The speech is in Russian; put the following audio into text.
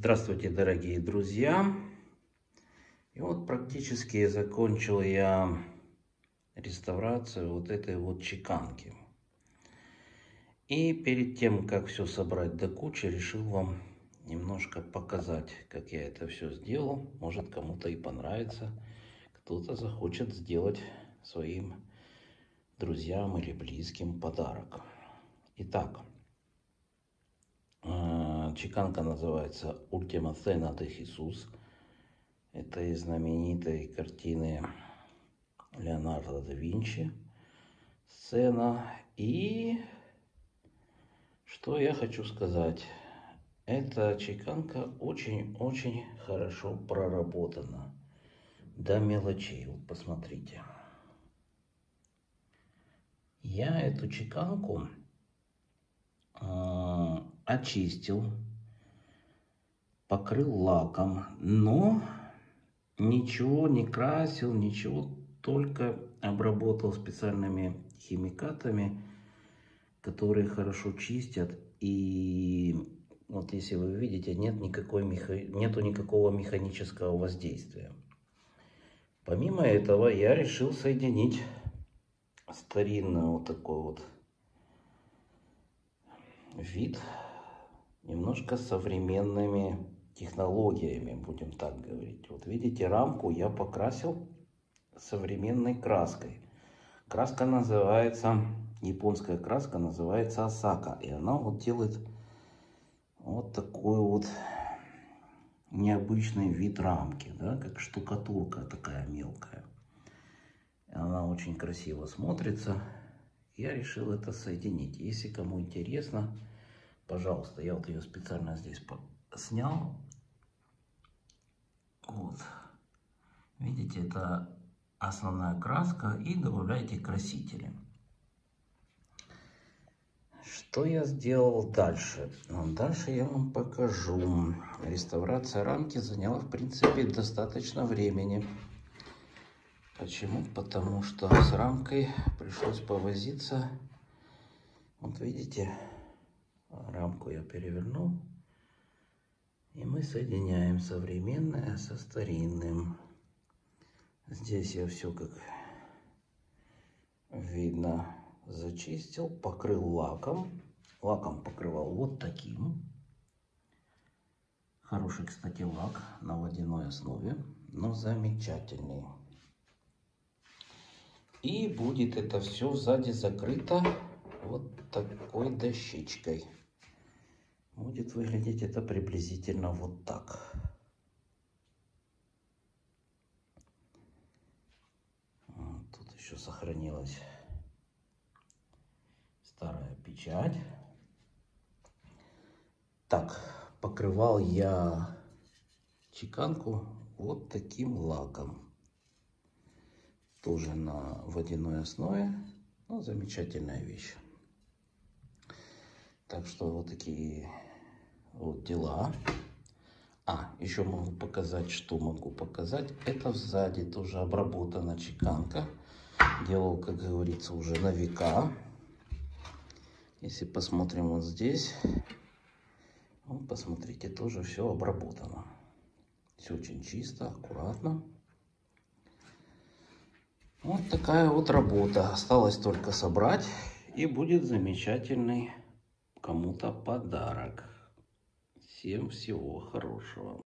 Здравствуйте, дорогие друзья! И вот практически закончил я реставрацию вот этой вот чеканки. И перед тем, как все собрать до кучи, решил вам немножко показать, как я это все сделал. Может, кому-то и понравится. Кто-то захочет сделать своим друзьям или близким подарок. Итак, Чеканка называется «Ультима Цена де Хисус». Это из знаменитой картины Леонардо да Винчи. Сцена. И что я хочу сказать. Эта чеканка очень-очень хорошо проработана. До мелочей. Вот посмотрите. Я эту чеканку очистил покрыл лаком, но ничего не красил, ничего, только обработал специальными химикатами, которые хорошо чистят. И вот если вы видите, нет никакой меха... нету никакого механического воздействия. Помимо этого я решил соединить старинный вот такой вот вид немножко современными технологиями, будем так говорить. Вот видите, рамку я покрасил современной краской. Краска называется, японская краска называется Осака. И она вот делает вот такой вот необычный вид рамки, да, как штукатурка такая мелкая. Она очень красиво смотрится. Я решил это соединить. Если кому интересно, пожалуйста, я вот ее специально здесь снял. Вот. Видите, это основная краска и добавляете красители. Что я сделал дальше? Ну, дальше я вам покажу. Реставрация рамки заняла, в принципе, достаточно времени. Почему? Потому что с рамкой пришлось повозиться. Вот видите, рамку я перевернул. И мы соединяем современное со старинным. Здесь я все как видно зачистил, покрыл лаком. Лаком покрывал вот таким. Хороший, кстати, лак на водяной основе, но замечательный. И будет это все сзади закрыто вот такой дощечкой. Будет выглядеть это приблизительно вот так. Тут еще сохранилась старая печать. Так, покрывал я чеканку вот таким лаком. Тоже на водяной основе. Ну, замечательная вещь. Так что вот такие вот дела. А, еще могу показать, что могу показать. Это сзади тоже обработана чеканка. Делал, как говорится, уже на века. Если посмотрим вот здесь, вот посмотрите, тоже все обработано. Все очень чисто, аккуратно. Вот такая вот работа. Осталось только собрать, и будет замечательный кому-то подарок. Всем всего хорошего.